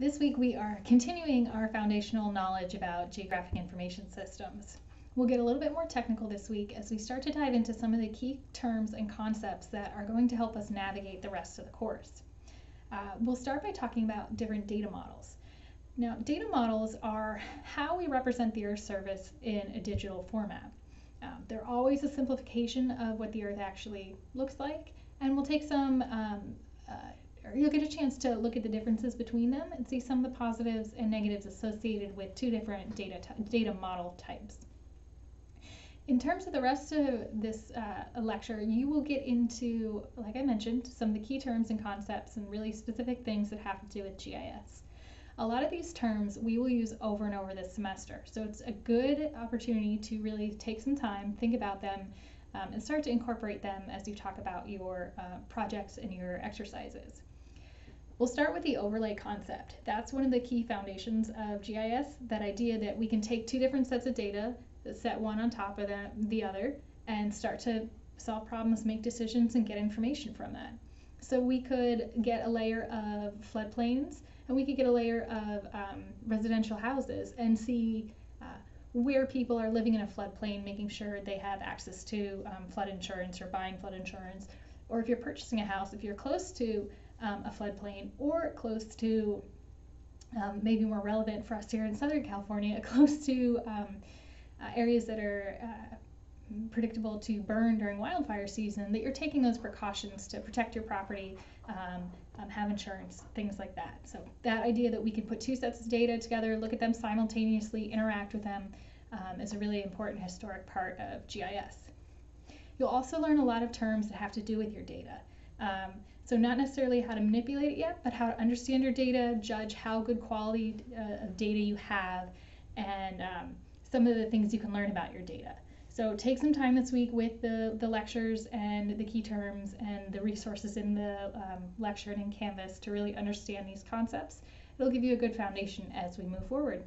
This week we are continuing our foundational knowledge about geographic information systems. We'll get a little bit more technical this week as we start to dive into some of the key terms and concepts that are going to help us navigate the rest of the course. Uh, we'll start by talking about different data models. Now, data models are how we represent the Earth surface in a digital format. Um, they're always a simplification of what the Earth actually looks like, and we'll take some um, uh, or you'll get a chance to look at the differences between them and see some of the positives and negatives associated with two different data, data model types. In terms of the rest of this uh, lecture, you will get into, like I mentioned, some of the key terms and concepts and really specific things that have to do with GIS. A lot of these terms we will use over and over this semester, so it's a good opportunity to really take some time, think about them, um, and start to incorporate them as you talk about your uh, projects and your exercises. We'll start with the overlay concept. That's one of the key foundations of GIS, that idea that we can take two different sets of data, set one on top of the, the other, and start to solve problems, make decisions, and get information from that. So we could get a layer of floodplains, and we could get a layer of um, residential houses and see where people are living in a floodplain, making sure they have access to um, flood insurance or buying flood insurance. Or if you're purchasing a house, if you're close to um, a floodplain or close to, um, maybe more relevant for us here in Southern California, close to um, uh, areas that are uh, predictable to burn during wildfire season, that you're taking those precautions to protect your property, um, um, have insurance, things like that. So that idea that we can put two sets of data together, look at them simultaneously, interact with them, um, is a really important historic part of GIS. You'll also learn a lot of terms that have to do with your data. Um, so not necessarily how to manipulate it yet, but how to understand your data, judge how good quality uh, of data you have, and um, some of the things you can learn about your data. So take some time this week with the, the lectures and the key terms and the resources in the um, lecture and in Canvas to really understand these concepts. It'll give you a good foundation as we move forward.